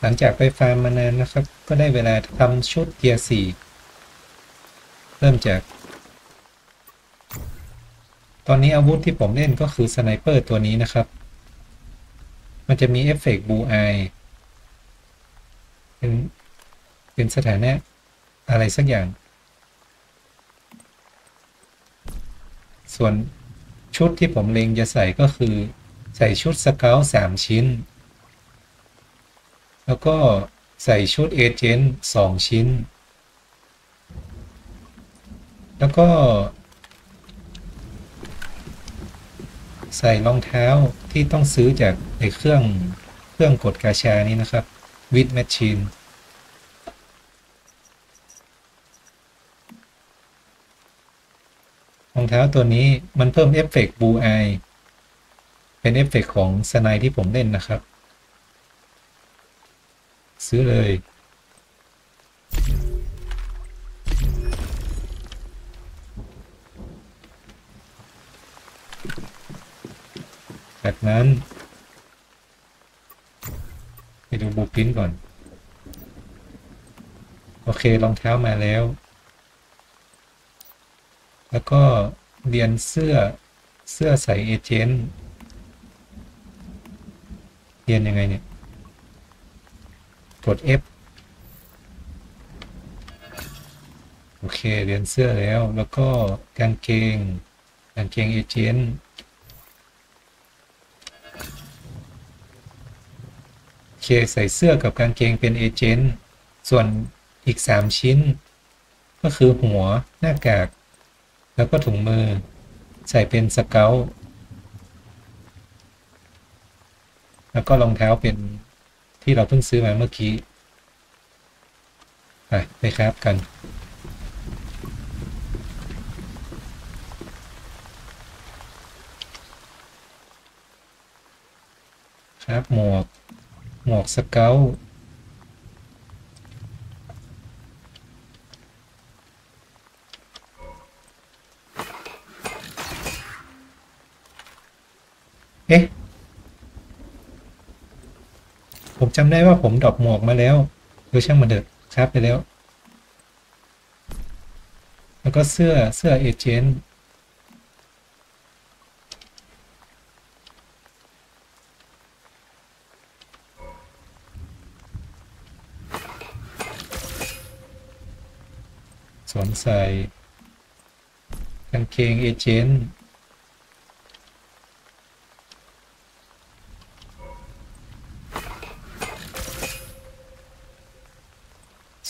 หลังจากไปฟาร์มมานานนะครับ ก็ได้เวลาทำชุด tier สี่เริ่มจาก ตอนนี้อาวุธที่ผมเล่นก็คือ sniper ตัวนี้นะครับ มันจะมีเอฟเฟกต์บูไอเป็นเป็นสถานะอะไรสักอย่าง ส่วนชุดที่ผมเล็งจะใส่ก็คือใส่ชุดสเกลสามชิ้น แล้วก็ใส่ชุดเอเจนต์สองชิ้น แล้วก็ ใส่รองเท้าที่ต้องซื้อจากไอ้เครื่องเครื่องกดกาชานี้นะครับวิดแมชชีนรองเท้าตัวนี้มันเพิ่มเอฟเฟกต์บูไอเป็นเอฟเฟกต์ของ snipe ที่ผมเล่นนะครับ ซื้อเลยจากนั้นไปดูบูพินก่อน โอเครองเท้ามาแล้ว แล้วก็เรียนเสื้อเสื้อใส่เอเจนต์เรียนยังไงเนี่ย กด F โอเคเรียนเสื้อแล้วแล้วก็กางเกงกางเกงเอเจนต์โอเคใส่เสื้อกับกางเกงเป็นเอเจนต์ส่วนอีก 3 ชิ้น ก็คือหัวหน้ากาก แล้วก็ถุงมือ ใส่เป็นสเกลแล้วก็รองเท้าเป็น ที่เราเพิ่งซื้อมาเมื่อกี้ไปไปครับกัน ครับหมวก หมวกสเกลเอ๊ะ ผมจำได้ว่าผมดรอปหมวกมาแล้วดูช่างมันเถอะครับไปแล้ว แล้วก็เสื้อเสื้อเอเจนต์สวมใส่กางเกงเอเจนต์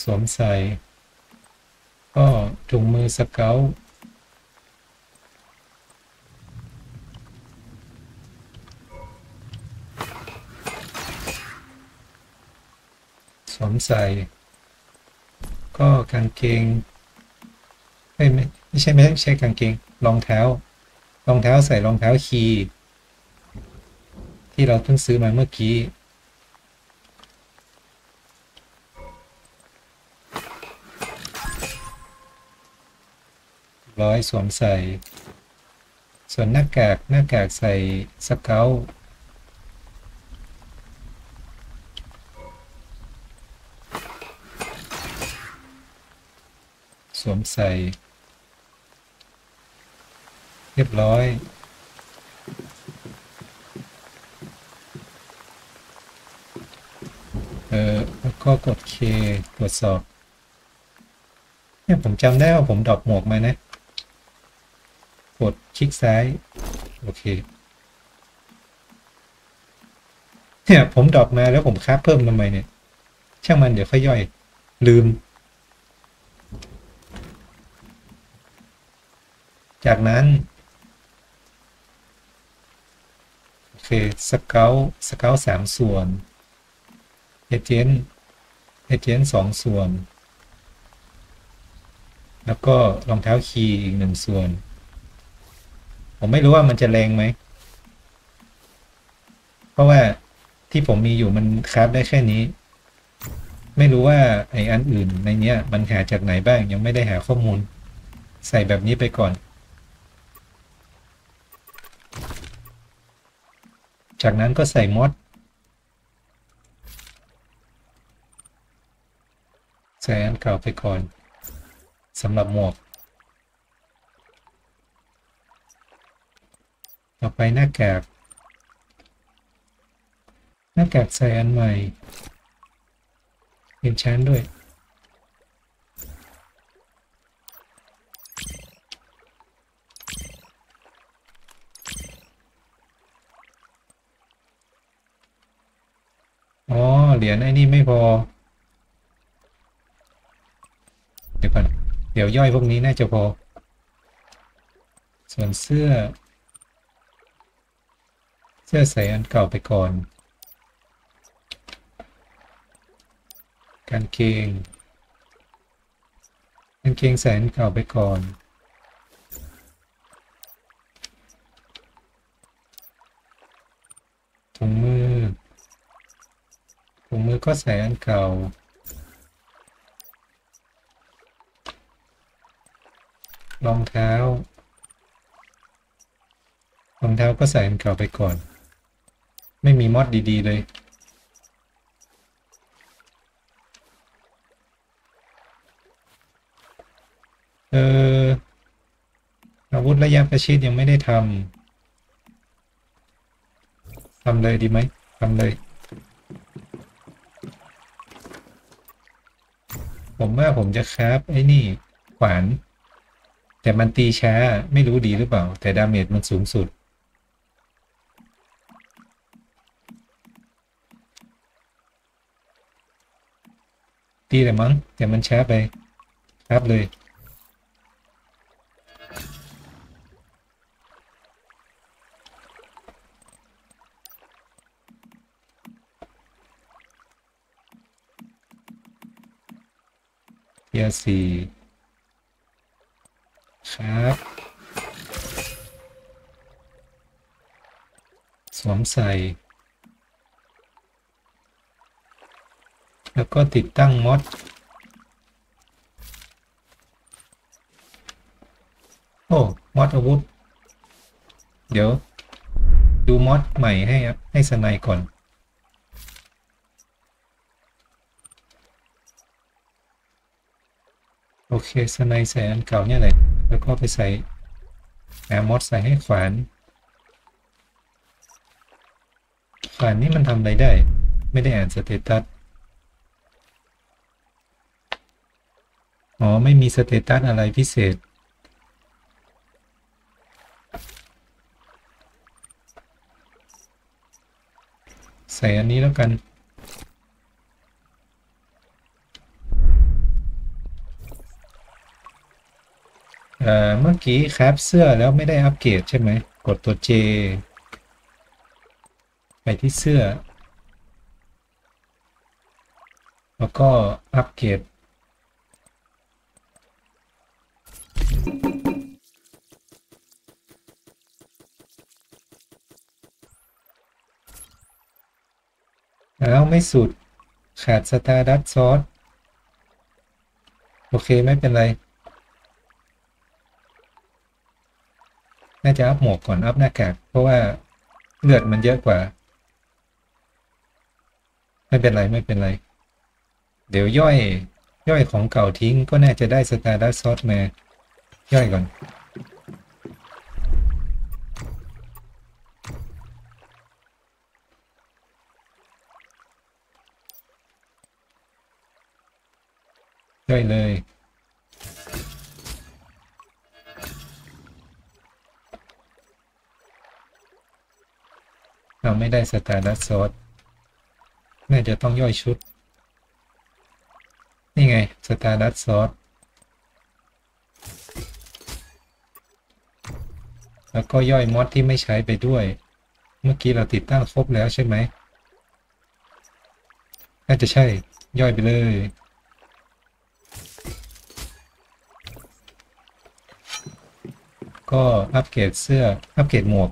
ส วมใส่ ก็ถุงมือสเกลสวมใส่ ก็กางเกงไม่ไม่ใช่ไม่ใช่กางเกงรองเท้ารองเท้าใส่รองเท้าคีที่เราเพิ่งซื้อมาเมื่อกี้ ร้อยสวมใส่ ส่วนหน้ากากหน้ากากใส่สเกลสวมใส่ เรียบร้อยเออแล้วก็กดเคตรวจสอบ เนี่ยผมจำได้ว่าผมดรอปหมวกมานะ กดคลิกซ้าย โอเค เนี่ยผมดรอปมาแล้วผมค้าเพิ่มทำไมเนี่ย ช่างมันเดี๋ยวค่อยย่อย ลืม จากนั้น โอเค scale scale สามส่วน Agent Agent สองส่วน แล้วก็รองเท้า key อีกหนึ่งส่วน ผมไม่รู้ว่ามันจะแรงไหม เพราะว่าที่ผมมีอยู่มันคราฟได้แค่นี้ ไม่รู้ว่าไอ้อันอื่นในเนี้ย มันหาจากไหนบ้างยังไม่ได้หาข้อมูล ใส่แบบนี้ไปก่อน จากนั้นก็ใส่มอดใส่อันเก่าไปก่อนสำหรับหมวก ต่อไปหน้ากาก หน้ากากใส่อันใหม่ เป็นชั้นด้วย อ๋อ เหรียญไอ้นี่ไม่พอ เดี๋ยวก่อน เดี๋ยวย่อยพวกนี้น่าจะพอ ส่วนเสื้อ เสื้อใส่อันเก่าไปก่อน กางเกง กางเกงใส่อันเก่าไปก่อน ถุงมือ ถุงมือก็ใส่อันเก่า รองเท้ารองเท้าก็ใส่อันเก่าไปก่อน ไม่มีมอดดีๆเลย เอออาวุธระยะประชิดยังไม่ได้ทำ ทำเลยดีไหม ทำเลย ผมว่าผมจะคราฟไอ้นี่ ขวาน แต่มันตีช้า ไม่รู้ดีหรือเปล่า แต่ดาเมจมันสูงสุด ตีเลยมั้งแต่มันช้าไปครับเลยเทียสี่ครับสวมใส่ แล้ว ก็ติดตั้งมอดโอ้มอดอาวุธ เดี๋ยว ดูมอดใหม่ให้ครับให้สไนก่อน โอเค snipe ใส่อันเก่าเนี่ยแหละแล้วก็ไปใส่ add mod ใส่ให้ขวานขวานนี่มันทำอะไรได้ ไม่ได้อ่าน status อ๋อ ไม่มี status อะไรพิเศษ ใส่อันนี้แล้วกันเอ่อเมื่อกี้ craft เสื้อแล้วไม่ได้อัปเกรดใช่ไหม กดตัว J ไปที่เสื้อ แล้วก็อัปเกรด ไม่สุด ขาด Stardust Sourceโอเคไม่เป็นไร น่าจะอัพหมวกก่อนอัพหน้ากากเพราะว่าเลือดมันเยอะกว่า ไม่เป็นไรไม่เป็นไร เดี๋ยวย่อยย่อยของเก่าทิ้งก็น่าจะได้ Stardust Source มา ย่อยก่อน ย่เลย เราไม่ได้ Stardust Source น่าจะต้องย่อยชุด นี่ไง Stardust Source แล้วก็ย่อย mod ที่ไม่ใช้ไปด้วย เมื่อกี้เราติดตั้งครบแล้วใช่ไหม น่าจะใช่ ย่อยไปเลย ก็อัปเกรดเสื้อ อัปเกรดหมวก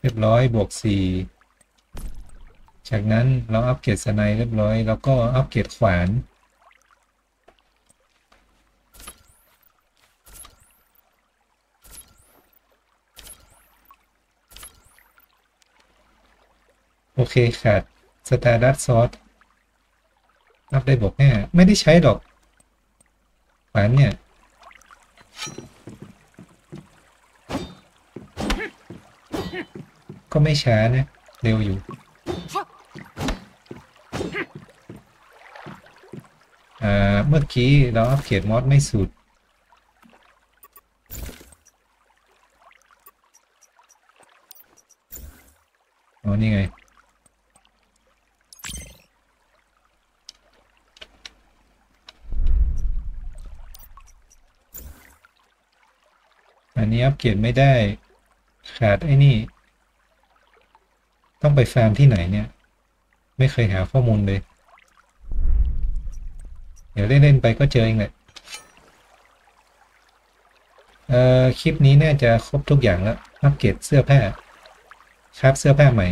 เรียบร้อยบวกสี่จากนั้นเราอัปเกรดสไนเรียบร้อย แล้วก็อัปเกรดขวานโอเคขาด Stardust Source อัพได้บอกแน่ไม่ได้ใช้หรอกขวานเนี่ย ก็ไม่ช้านะ เร็วอยู่อ่าเมื่อกี้เราอัปเกรด mod ไม่สุด อ๋อ นี่ไง อันนี้อัปเกรดไม่ได้ ขาดไอ้นี่ ต้องไปฟาร์มที่ไหนเนี่ย ไม่เคยหาข้อมูลเลย เดี๋ยวเล่นๆไปก็เจอเองแหละเอ่อคลิปนี้น่าจะครบทุกอย่างแล้ว อัปเกรดเสื้อผ้าครับเสื้อผ้าใหม่